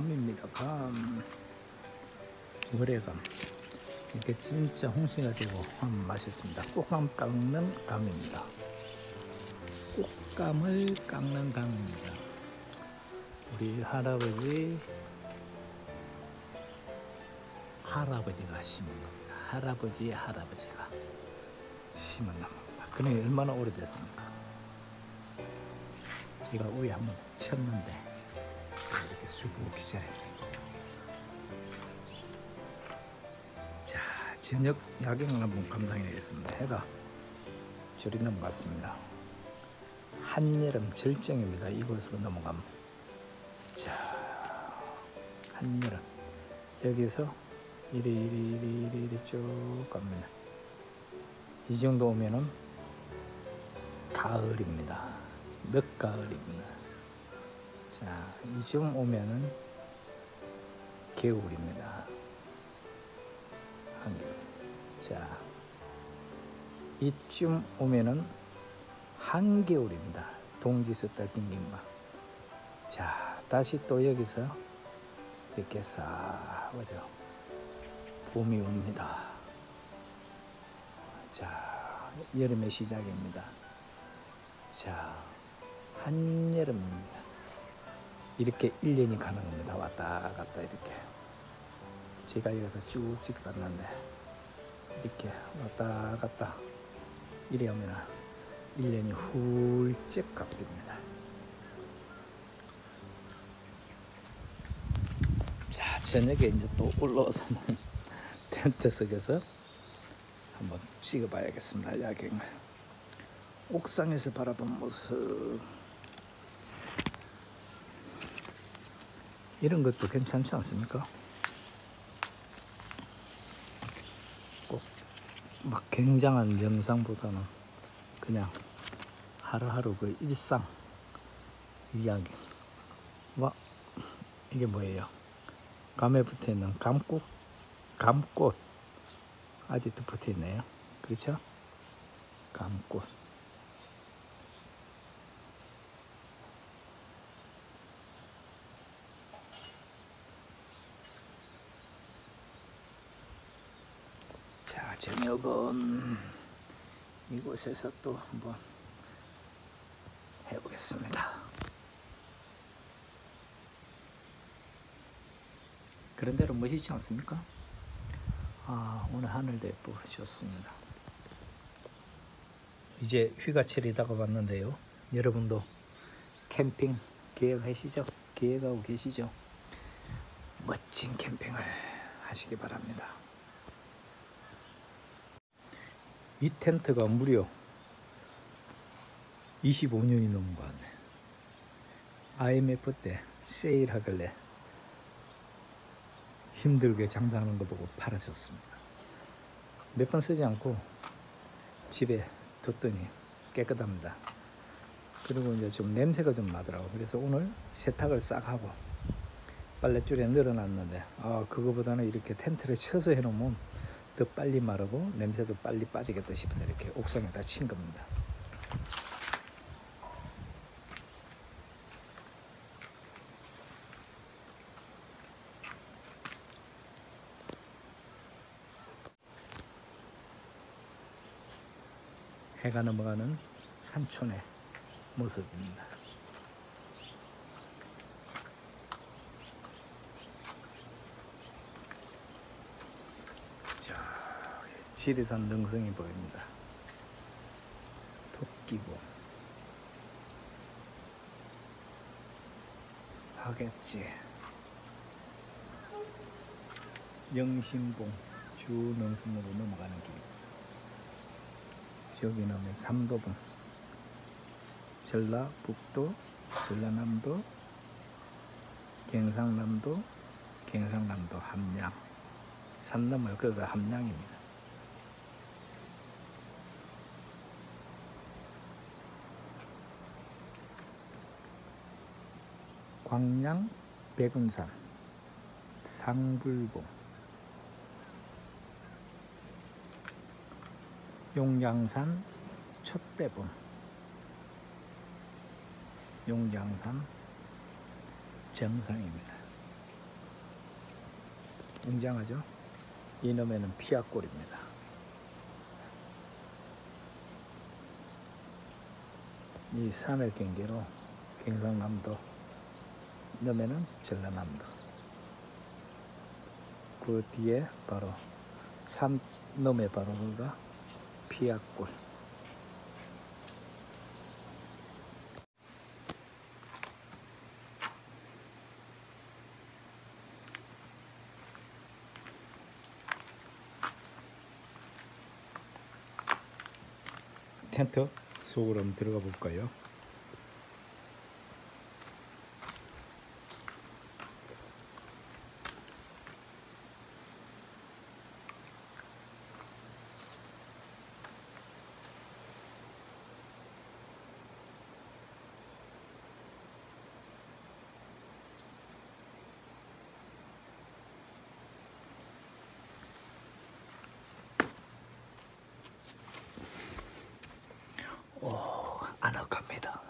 감입니다. 감. 월해감. 이게 진짜 홍시가 되고 하면 맛있습니다. 꽃감 깎는 감입니다. 꽃감을 깎는 감입니다. 우리 할아버지 할아버지가 심은 겁니다. 할아버지 할아버지가 심은 나무입니다. 그게 얼마나 오래됐습니까? 제가 위에 한번 쳤는데 수북히 자랐어요. 자, 저녁 야경을 한번 감상해야겠습니다. 해가 저리 넘어갔습니다. 한여름 절정입니다. 이곳으로 넘어가면. 자, 한여름. 여기서 이리 이리 이리 이리 이리 쭉 갑니다. 이 정도 오면은 가을입니다. 늦가을입니다. 자, 이쯤 오면은 겨울입니다. 한겨울. 자, 이쯤 오면은 한겨울입니다. 동지서달 빙긴마. 자, 다시 또 여기서 이렇게 싹 오죠. 봄이 옵니다. 자, 여름의 시작입니다. 자, 한여름입니다. 이렇게 1년이 가는 겁니다. 왔다 갔다 이렇게. 제가 여기서 쭉 찍어봤는데, 이렇게 왔다 갔다 이래 오면 1년이 훌쩍 가버립니다. 자, 저녁에 이제 또 올라와서는 텐트 속에서 한번 찍어봐야겠습니다. 야경을. 옥상에서 바라본 모습. 이런 것도 괜찮지 않습니까? 꼭 막 굉장한 영상보다는 그냥 하루하루 그 일상 이야기. 와, 이게 뭐예요? 감에 붙어 있는 감꽃, 감꽃. 아직도 붙어 있네요. 그렇죠? 감꽃. 자, 저녁은 이곳에서 또 한번 해보겠습니다. 그런 대로 멋있지 않습니까? 아, 오늘 하늘도 예쁘고 좋습니다. 이제 휴가철이 다가왔는데요. 여러분도 캠핑 계획하시죠? 계획하고 계시죠? 멋진 캠핑을 하시기 바랍니다. 이 텐트가 무려 25년이 넘은 것 같네. IMF 때 세일하길래 힘들게 장사하는 거 보고 팔아줬습니다. 몇 번 쓰지 않고 집에 뒀더니 깨끗합니다. 그리고 이제 좀 냄새가 좀 나더라고. 그래서 오늘 세탁을 싹 하고 빨랫줄에 늘어놨는데 아 그거보다는 이렇게 텐트를 쳐서 해놓으면 더 빨리 마르고 냄새도 빨리 빠지겠다 싶어서 이렇게 옥상에다 친 겁니다. 해가 넘어가는 산촌의 모습입니다. 지리산 능성이 보입니다. 토끼고 하겠지. 영신봉 주 능성으로 넘어가는 길입니다. 저기는 삼도봉, 전라북도, 전라남도, 경상남도, 경상남도 함양. 산 넘을 그가 함양입니다. 광양, 백운산, 상불봉, 용량산, 촛대봉, 용량산 정상입니다. 웅장하죠? 이놈에는 피아골입니다. 이 산을 경계로 경상남도 이 놈에는 전라남도 그 뒤에 바로 산 놈의 바로 그가 피아골 텐트 속으로 한번 들어가 볼까요? 오, 아늑합니다.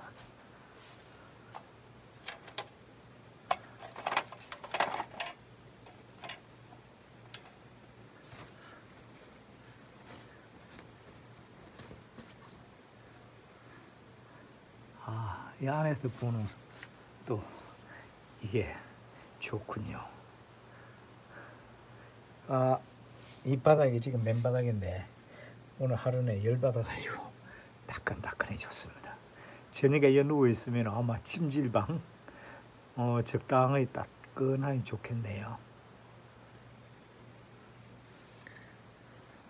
아, 이 안에서 보는 또 이게 좋군요. 아, 이 바닥이 지금 맨바닥인데 오늘 하루는 열 받아가지고 따끈따끈해졌습니다. 저녁에 여 누워 있으면 아마 찜질방 어, 적당히 따끈하니 좋겠네요.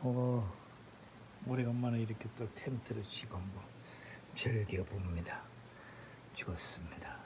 어, 오래간만에 이렇게 또 텐트를 치고 한번 즐겨봅니다. 좋습니다.